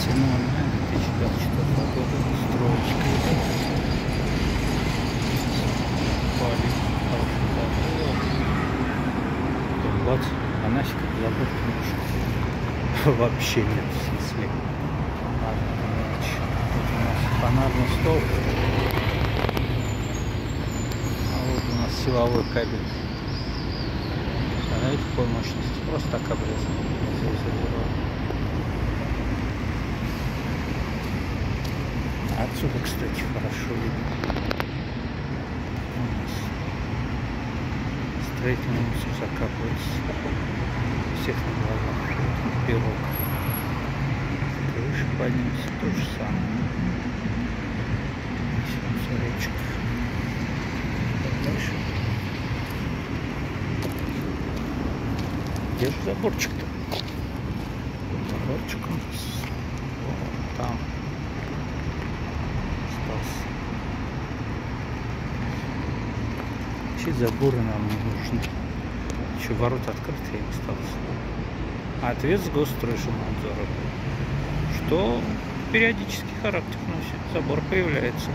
Цена онлайн 2024 года. Строечка идет. Пали. Хороший. Тут бац, а нафиг забор. Вообще нет в смысле. Тут у нас фонарный столб. А вот у нас силовой кабель. Смотрите, какой мощности. Просто так обрезан. Отсюда, кстати, хорошо видно. Строительный мусор закапывается. Всех на глазах. Пирог. Крыша поднимется. То же самое. Здесь мусоречек. Дальше. Где же заборчик-то? Заборчик у нас. Вон там. Вообще заборы нам не нужны. Еще ворота открытые им осталось. А ответ с Госстройшинадзора был, что периодически характер носит. Забор появляется.